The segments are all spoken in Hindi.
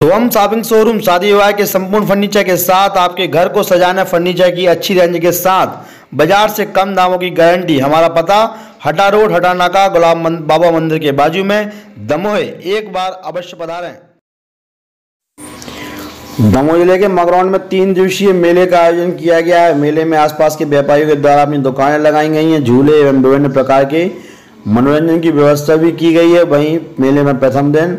ध्वम शॉपिंग शोरूम शादी विवाह के संपूर्ण फर्नीचर के साथ आपके घर को सजाना फर्नीचर की अच्छी रेंज के साथ। बाज़ार से कम दामों की गारंटी हमारा पता हटा रोड हटा नाका गुलाब मंद, बाबा मंदिर के बाजू में दमोह एक बार अवश्य पधारें। दमोह ज़िले के मगरौन में तीन दिवसीय मेले का आयोजन किया गया है। मेले में आसपास के व्यापारियों के द्वारा अपनी दुकानें लगाई गई हैं। झूले एवं विभिन्न प्रकार के मनोरंजन की व्यवस्था भी की गई है। वहीं मेले में प्रथम दिन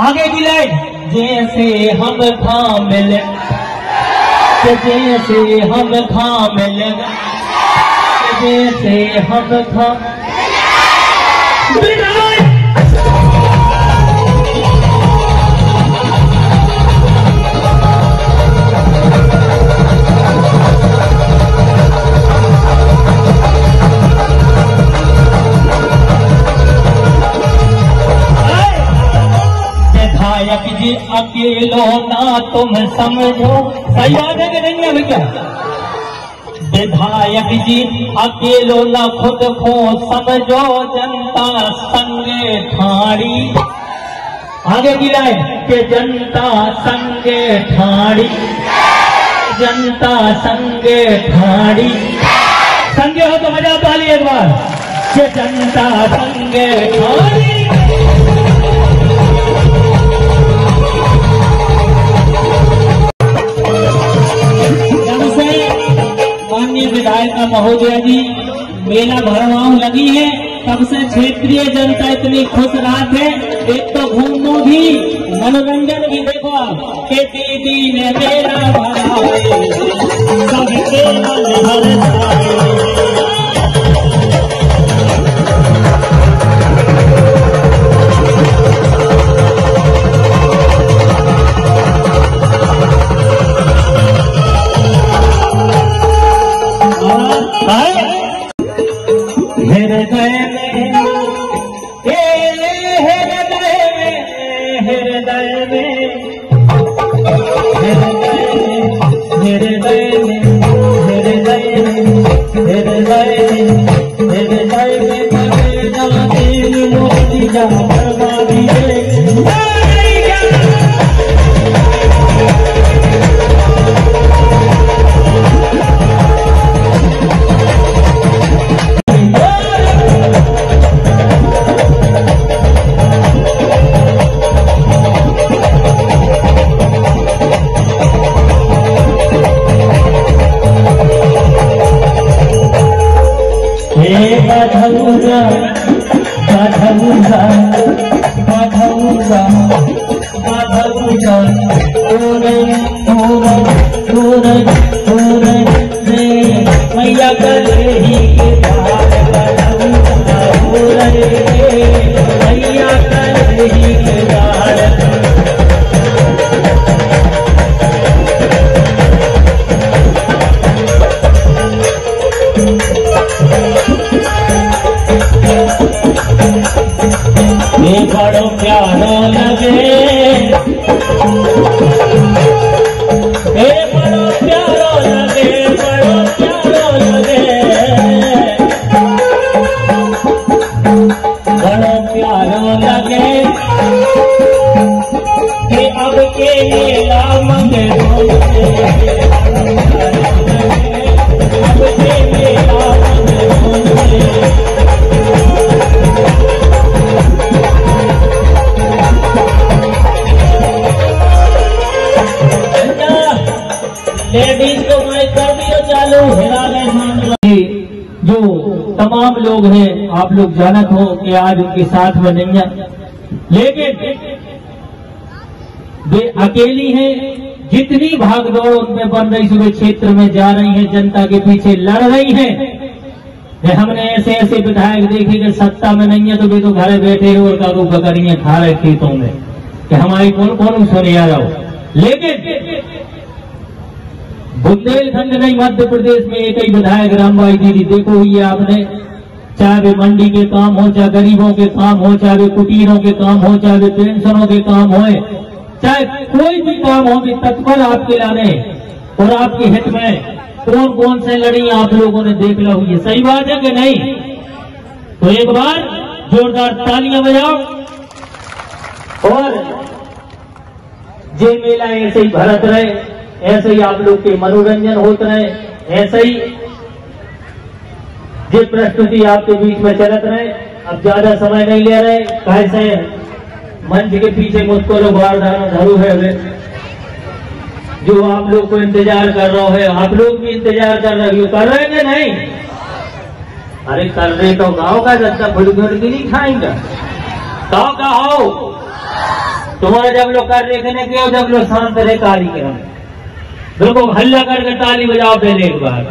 आगे की लाइन। जैसे हम थाम जैसे हम थाम जैसे हम था अकेलो ना तुम समझो। सही बात है कि नहीं है भैया विधायक जी, अकेलो ना खुद को समझो, जनता संगे ठाड़ी। आगे की लाइन के जनता संगे ठाड़ी। जनता संगे ठाड़ी। संगे हो तो मज़ा तो एक बार। के जनता संगे ठाड़ी। विधायक महोदय जी, मेला भरवाओ लगी है। तब से क्षेत्रीय जनता इतनी खुश रात है। एक तो घूमो भी, मनोरंजन भी देखो के दीदी ने मेरा भरा सबके मन बाधौरा बाधौरा ओरे ओरे ओरे ओरे रे मैया ही ही धार ये बड़ो प्यारो लगे लेडीज़ को मैं कर दियो चाल। जो तमाम लोग हैं, आप लोग जानत हो कि आज उनके साथ में नहीं है। लेकिन वे अकेली हैं, जितनी भागदौड़ उनमें बन रही सुबह क्षेत्र में जा रही है, जनता के पीछे लड़ रही है। हमने ऐसे ऐसे विधायक देखे कि सत्ता में नहीं है तो वे तो घर बैठे हो और कागू ककड़ियाँ खा रहे खेतों में। कि हमारी कौन कौन सुने आ रहा लेकिन बुंदेलखंड नहीं मध्य प्रदेश में एक ही विधायक रामबाई दीदी देखो ये आपने। चाहे वे मंडी के काम हो, चाहे गरीबों के काम हो, चाहे वे कुटीरों के काम हो, चाहे वे पेंशनों के काम हो, चाहे कोई भी काम हो भी तत्पर आपके लाने और आपके हित में कौन कौन से लड़ी आप लोगों ने देख लो ये सही बात है कि नहीं? तो एक बार जोरदार तालियाँ बजाओ और जे मेला ऐसे ही भरत रहे। ऐसे ही आप लोग के मनोरंजन होते रहे, ऐसे ही जो प्रस्तुति आपके बीच में चलत रहे, अब ज़्यादा समय नहीं ले रहे, कैसे मंच के पीछे मुझको लोग धरू है वे। जो आप लोग को इंतज़ार कर रहा है, आप लोग भी इंतज़ार कर रहे हो कर रहे हैं नहीं? अरे कर रहे तो गाँव का जनता फुलगुड़ की नहीं खाएँगे। गाँव का हो। तुम्हारे जब लोग कर के जब लोग शांत रहे कार्यक्रम बिल्कुल हल्ला करके ताली बजाओ पहले एक बार।